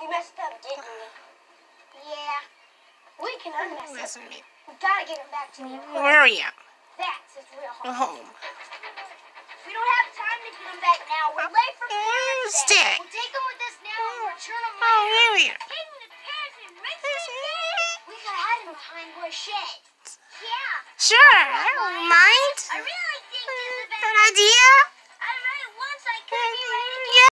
We messed up, didn't we? Yeah. We can unmess it. Listen to me. We gotta get him back to the aquarium. Where are you? That's his real home. Home. We don't have time to get him back now. We're late for Parents' Day. We'll take him with us now and return him Oh, later. here we are. Take him to parents and him We could hide him behind Boy's shed. Yeah. Sure, I don't mind. I really think this is a uh, bad idea.